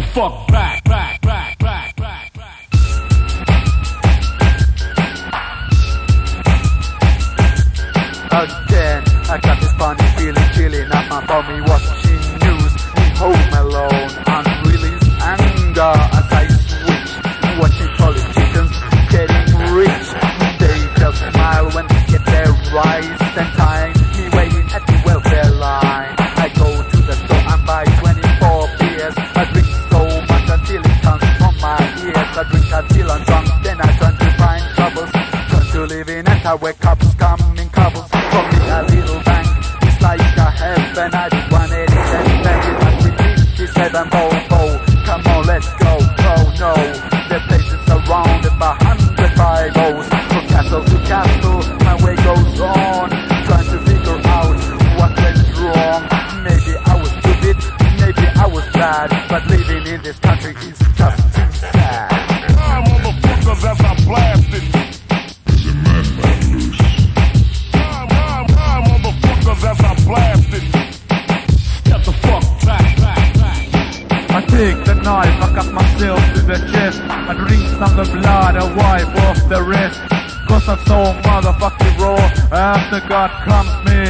the fuck back. back. Living and I wake up coming couples. From me a little bank, it's like a heaven. I 187 bank it must be 57 Volvo. Come take the knife, I cut myself to the chest. I drink some the blood, I wipe off the rest. Cause I'm so motherfucking raw. After God comes me,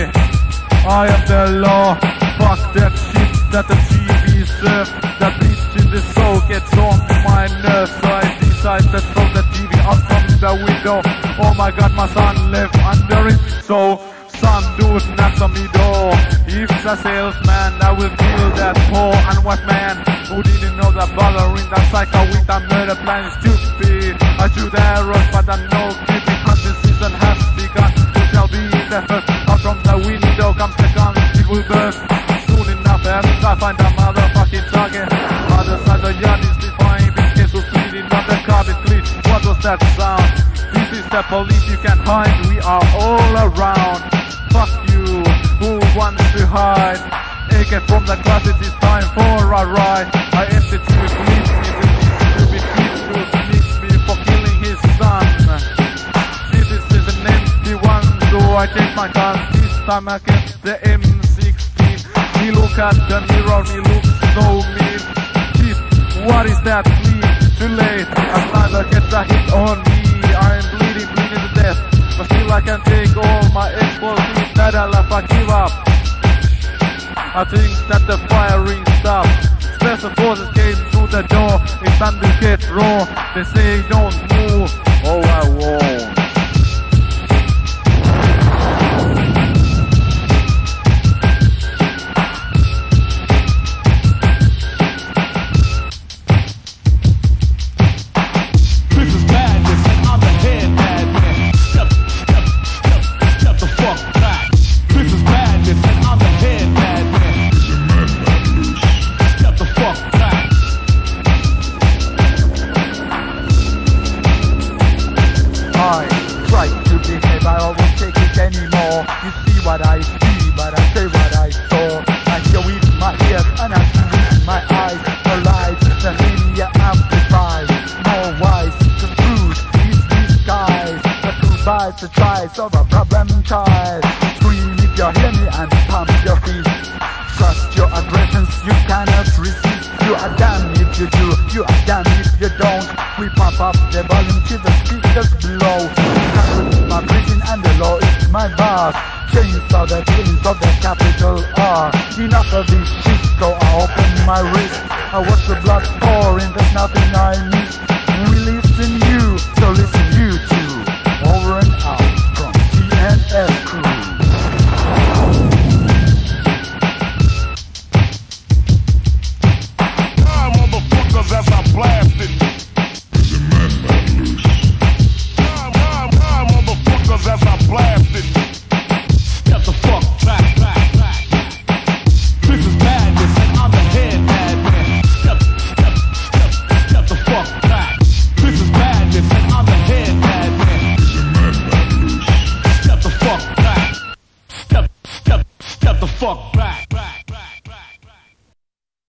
I am the law. Fuck that shit that the TV serve. That bitch in the soul gets on my nerves. So I decide to throw the TV out from the window. Oh my god, my son left under it. So Son, do not on me door. If a salesman, I will kill that poor unwashed man who didn't know that bothering the cycle with a murder plan is stupid. I shoot arrows, but I know creepy hunting season has begun. Who shall be the first? Out from the window comes the gun, it will burst. Soon enough, as I find a motherfucking target. Other side the yard is defined, biscuits who's bleeding, not the carpet clean. What was that sound? This is the police you can hide, we are all around. Fuck you, who wants to hide? AK from the closet, it's time for a ride. I empty to police me, the stupid bitch who sneaks me for killing his son. This is an empty one, so I take my time. This time I get the M16. Me look at the mirror, me look so mean. Shit, what is that? Please, too late. I'm neither get a hit on me. I'm bleeding, bleeding to death. But still I can take all my explosives. That I'll never give up. I think that the firing stopped. Special forces came through the door. To get raw. They say don't move. Oh, I won't. To behave, I won't take it anymore. You see what I see, but I say what I saw. I hear with my ears and I see with my eyes. The lies, the media amplifies. More wise, the truth is disguised. The truth buys the choice of a problem child. Scream if you hear me and pump your fist. Trust your aggressions, you cannot resist. You are damned if you do, you are damned if you don't. We pump up the volume till the speakers blow. My prison and the law is my boss. Chains are the chains of the capital R. Enough of this shit, so I open my wrist. I watch the blood pouring, there's nothing I fuck